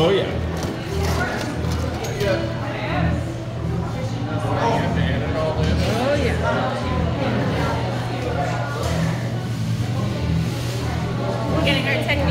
Oh yeah. Oh yeah. We're getting our go